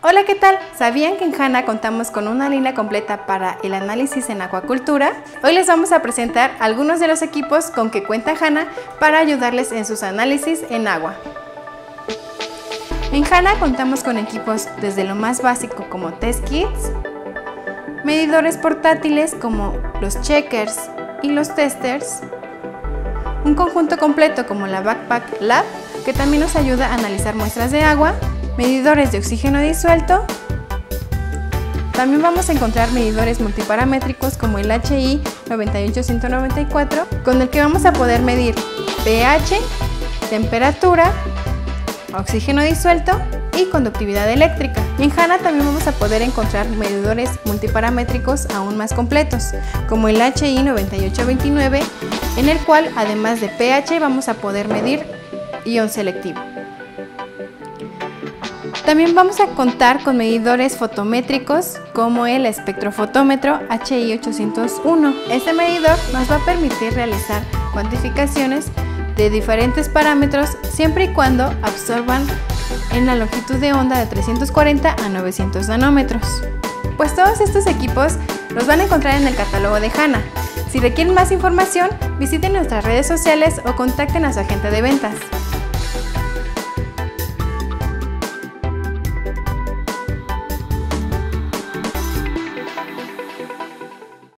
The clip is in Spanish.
Hola, ¿qué tal? ¿Sabían que en HANA contamos con una línea completa para el análisis en acuacultura? Hoy les vamos a presentar algunos de los equipos con que cuenta HANA para ayudarles en sus análisis en agua. En HANA contamos con equipos desde lo más básico como test kits, medidores portátiles como los checkers y los testers, un conjunto completo como la Backpack Lab que también nos ayuda a analizar muestras de agua medidores de oxígeno disuelto. También vamos a encontrar medidores multiparamétricos como el HI 98194, con el que vamos a poder medir pH, temperatura, oxígeno disuelto y conductividad eléctrica. En HANA también vamos a poder encontrar medidores multiparamétricos aún más completos, como el HI 9829, en el cual además de pH vamos a poder medir ion selectivo. También vamos a contar con medidores fotométricos como el espectrofotómetro HI801. Este medidor nos va a permitir realizar cuantificaciones de diferentes parámetros siempre y cuando absorban en la longitud de onda de 340 a 900 nanómetros. Pues todos estos equipos los van a encontrar en el catálogo de HANA. Si requieren más información, visiten nuestras redes sociales o contacten a su agente de ventas.